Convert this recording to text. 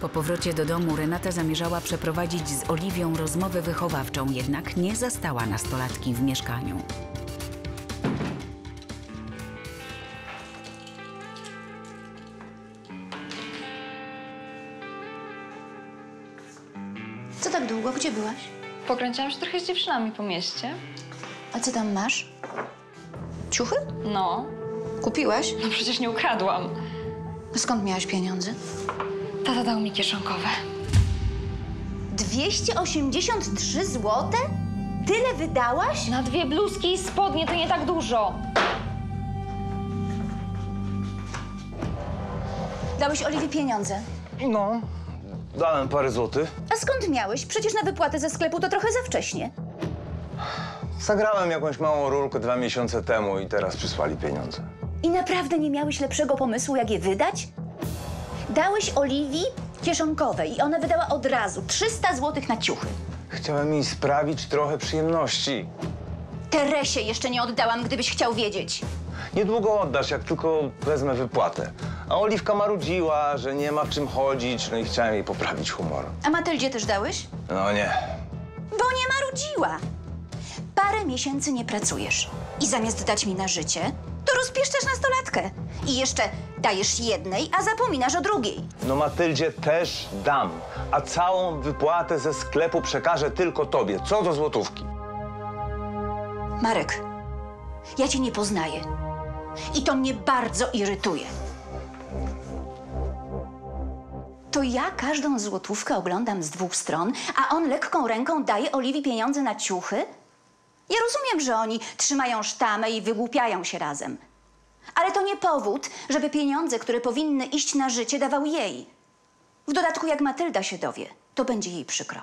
Po powrocie do domu Renata zamierzała przeprowadzić z Oliwią rozmowę wychowawczą, jednak nie zastała nastolatki w mieszkaniu. Co tak długo? Gdzie byłaś? Pokręciłam się trochę z dziewczynami po mieście. A co tam masz? Ciuchy? No, Kupiłaś? no przecież nie ukradłam. Skąd miałaś pieniądze? Tata dał mi kieszonkowe. 283 złote? Tyle wydałaś? Na dwie bluzki i spodnie to nie tak dużo. Dałeś Oliwii pieniądze. No, dałem parę złotych. A skąd miałeś? Przecież na wypłatę ze sklepu to trochę za wcześnie. Zagrałem jakąś małą rulkę dwa miesiące temu i teraz przysłali pieniądze. I naprawdę nie miałeś lepszego pomysłu, jak je wydać? Dałeś Oliwii kieszonkowe i ona wydała od razu 300 złotych na ciuchy. Chciałem jej sprawić trochę przyjemności. Teresie jeszcze nie oddałam, gdybyś chciał wiedzieć. Niedługo oddasz, jak tylko wezmę wypłatę. A Oliwka marudziła, że nie ma czym chodzić, no i chciałem jej poprawić humor. A Matyldzie też dałeś? No nie. Bo nie marudziła. Parę miesięcy nie pracujesz. I zamiast dać mi na życie, to rozpieszczasz nastolatkę. I jeszcze dajesz jednej, a zapominasz o drugiej. No Matyldzie też dam, a całą wypłatę ze sklepu przekażę tylko tobie, co do złotówki. Marek, ja cię nie poznaję. I to mnie bardzo irytuje. To ja każdą złotówkę oglądam z dwóch stron, a on lekką ręką daje Oliwii pieniądze na ciuchy? Ja rozumiem, że oni trzymają sztamę i wygłupiają się razem. Ale to nie powód, żeby pieniądze, które powinny iść na życie, dawał jej. W dodatku, jak Matylda się dowie, to będzie jej przykro.